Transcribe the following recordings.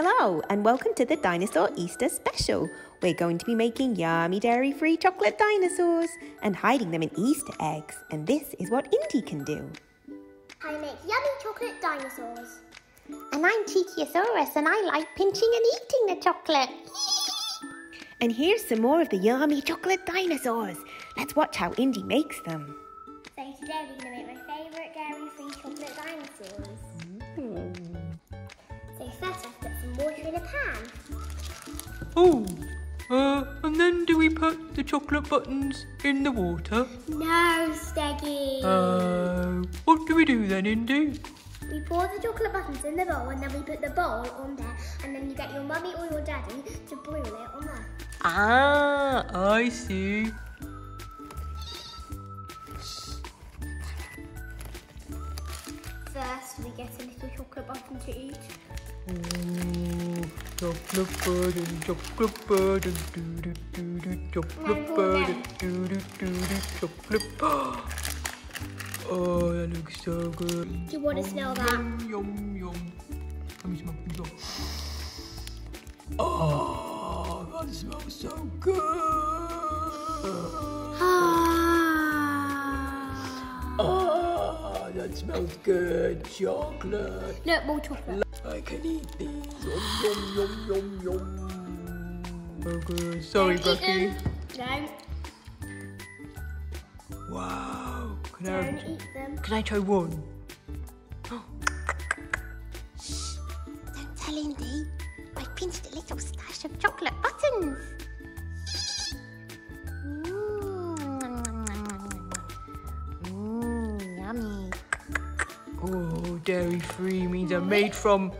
Hello, and welcome to the Dinosaur Easter Special. We're going to be making yummy dairy free chocolate dinosaurs and hiding them in Easter eggs. And this is what Indy can do. I make yummy chocolate dinosaurs. And I'm Cheekiosaurus, and I like pinching and eating the chocolate. And here's some more of the yummy chocolate dinosaurs. Let's watch how Indy makes them. So today we're going to make my favourite dairy-free chocolate dinosaurs. Mm. So first I put some water in a pan. Oh, uh, and then do we put the chocolate buttons in the water? No, Steggy. Uh, what do we do then, Indy? we pour the chocolate buttons in the bowl and then we put the bowl on there and then you get your mummy or your daddy to boil it on there. Ah, I see. First we get a little chocolate button to eat. Chocolate button, chocolate button, do do do do, chocolate button, do do do do, chocolate. Oh, that looks so good. Do you want to smell that? Yum yum yum. Let me smell. Let me smell. Oh, that smells so good. Ah. Oh, that smells good. Chocolate. Look, more chocolate. I can eat these. Yum, yum, yum, yum, yum. So good. Sorry, Don't eat Bucky. them. Wow. Can Don't, I, eat them. can I try one? Don't tell Indy. I pinched a little stash of chocolate buttons. Free means I'm made from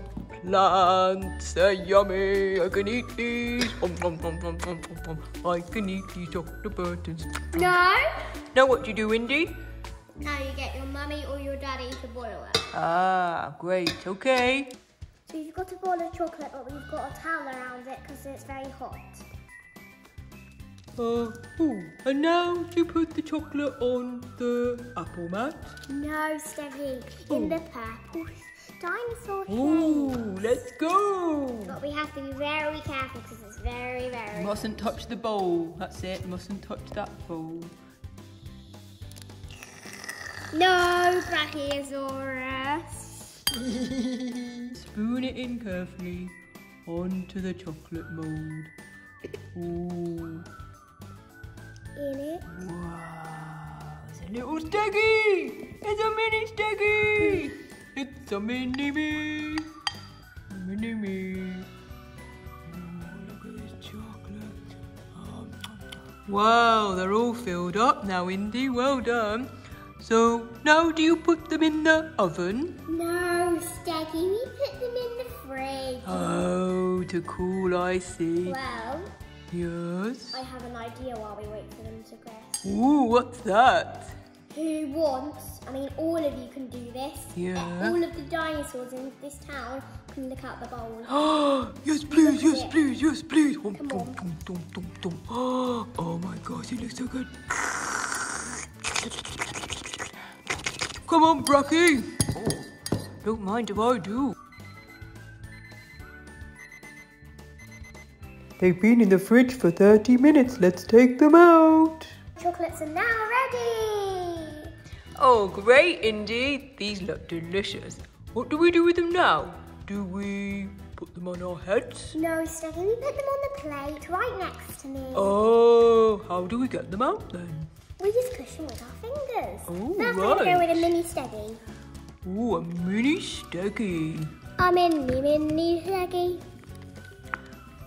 plants. They're yummy. I can eat these. Om, om, om, om, om, om, om. I can eat these chocolate buttons. No. Now what do you do, Indy? Now you get your mummy or your daddy to boil it. Ah, great. Okay. So you've got a bowl of chocolate, but we've got a towel around it because it's very hot. Uh, ooh, and now you put the chocolate on the apple mat. No, Steggy, in the purple dinosaur Ooh, let's go. But we have to be very careful because it's very, very. Mustn't touch the bowl. That's it. Mustn't touch that bowl. No, Brachiosaurus. Spoon it in carefully onto the chocolate mold. Ooh, little steggy. It's a mini steggy. It's a mini me. Mini me. Look at this chocolate. Wow, they're all filled up now, Indy. Well done. So now do you put them in the oven? No, Steggy, we put them in the fridge. Oh, to cool, I see. Well, Yes. I have an idea while we wait for them to rest. Ooh, what's that? Who wants, I mean, all of you can do this. Yeah. All of the dinosaurs in this town can look out the bowl. Oh, yes, please, yes, it. please, yes, please. Come dum, on. dum, dum, dum, dum. Oh my gosh, it looks so good. Come on, Brocky. Oh, don't mind if I do. They've been in the fridge for 30 minutes. Let's take them out. Chocolates are now ready. Oh, great, Indy. These look delicious. What do we do with them now? Do we put them on our heads? No, Steggy, we put them on the plate right next to me. Oh, how do we get them out then? We just push them with our fingers. Oh, I'm going to go with a mini Steggy. Ooh, a mini steggy. A mini, mini Steggy.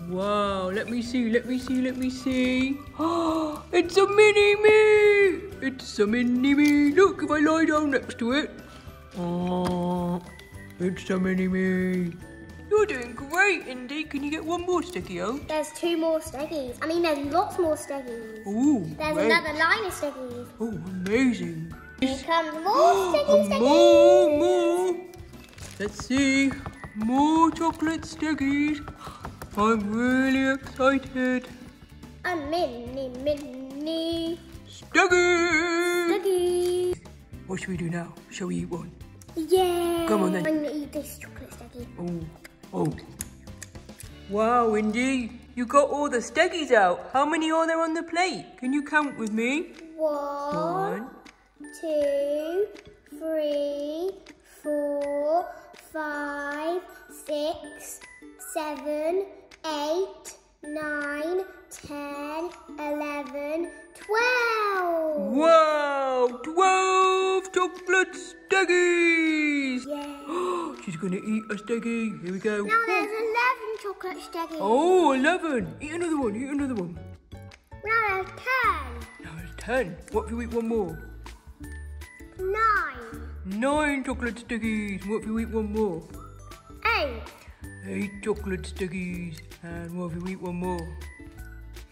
Wow, let me see, let me see, let me see. Oh, it's a mini me. It's a mini me. Look, if I lie down next to it. Oh, it's a mini me. You're doing great, Indy. Can you get one more Steggy out? There's two more Steggies. I mean, there's lots more Steggies. Ooh, There's great. another line of Steggies. Oh, amazing. Here comes more Steggy And Steggies. more, more. Let's see. More chocolate Steggies. I'm really excited. A mini, mini Stiggy! Steggy. What should we do now? Shall we eat one? Yeah. Come on then. I'm gonna eat this chocolate Steggy. Oh, oh. Wow, Indy, you got all the steggies out. How many are there on the plate? Can you count with me? One, One, two, three, four, five, six, seven, eight, nine, ten, eleven, twelve. Wow, 12 chocolate steggies. Yeah. She's gonna eat a steggy. Here we go. Now there's eleven chocolate steggies. Oh, 11. Eat another one, eat another one. Now there's ten, Now it's 10. What if you eat one more? nine, Nine chocolate steggies. What if you eat one more? eight, Eight chocolate steggies. And what if you eat one more?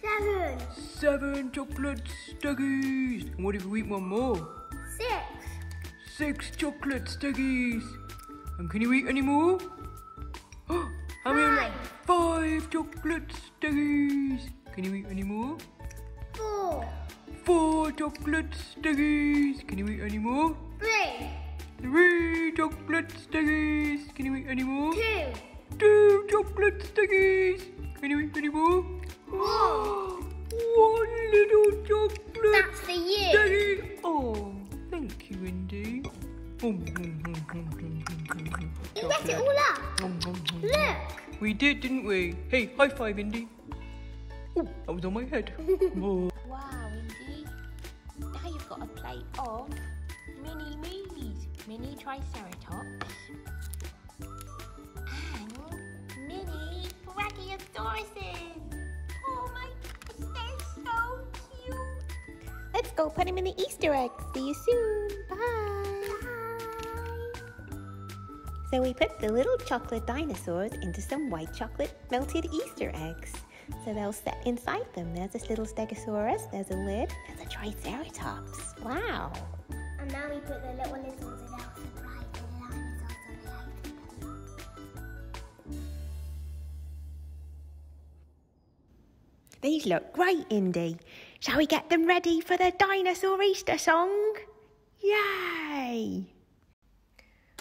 seven, Seven chocolate steggies. And what if you eat one more? six, Six chocolate steggies. And can you eat any more? How many? Five. Five chocolate steggies. Can you eat any more? four, Four chocolate steggies. Can you eat any more? three, Three chocolate steggies. Can you eat any more? two, Two chocolate steggies. Can you eat any more? one. One little chocolate That's for you. steggy. Oh, thank you, Indy. You ate it all up. Look. We did, didn't we? Hey, high five, Indy. Oh, that was on my head. Oh. Wow, Indy. Now you've got a plate of mini movies, mini triceratops, brachiosauruses. Oh my goodness, they're so cute. Let's go put them in the Easter eggs. See you soon. Bye. So we put the little chocolate dinosaurs into some white chocolate melted Easter eggs. So they'll sit inside them. There's this little stegosaurus, there's a lid, there's a triceratops. Wow. And now we put the little lizards These look great, Indy. Shall we get them ready for the dinosaur Easter song? Yay!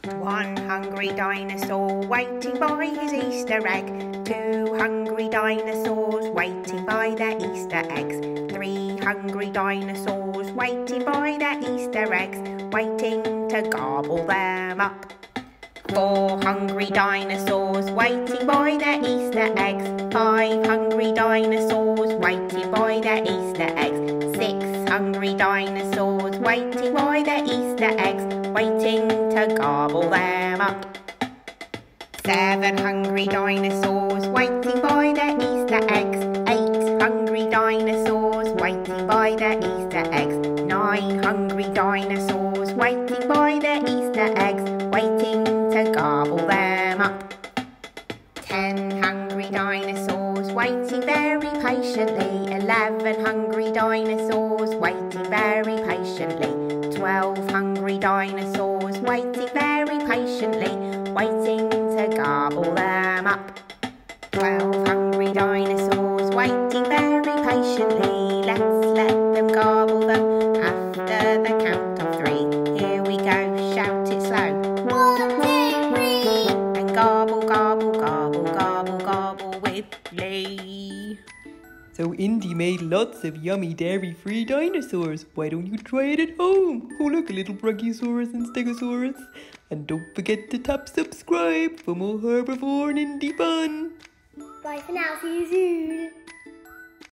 One hungry dinosaur waiting by his Easter egg. Two hungry dinosaurs waiting by their Easter eggs. Three hungry dinosaurs waiting by their Easter eggs, waiting to gobble them up. Four hungry dinosaurs waiting by their Easter eggs. Five hungry dinosaurs waiting by their Easter eggs. Six hungry dinosaurs waiting by their Easter eggs, waiting to gobble them up. Seven hungry dinosaurs waiting by their Easter eggs. Eight hungry dinosaurs waiting by their Easter eggs. Nine hungry dinosaurs waiting by their Easter gobble them up. Ten hungry dinosaurs waiting very patiently. Eleven hungry dinosaurs waiting very patiently. Twelve hungry dinosaurs waiting very patiently, waiting to gobble them up. Twelve hungry dinosaurs waiting very patiently. So Indy made lots of yummy dairy-free dinosaurs. Why don't you try it at home? Oh look, a little Brachiosaurus and Stegosaurus. And don't forget to tap subscribe for more herbivore and Indy fun. Bye for now. See you soon.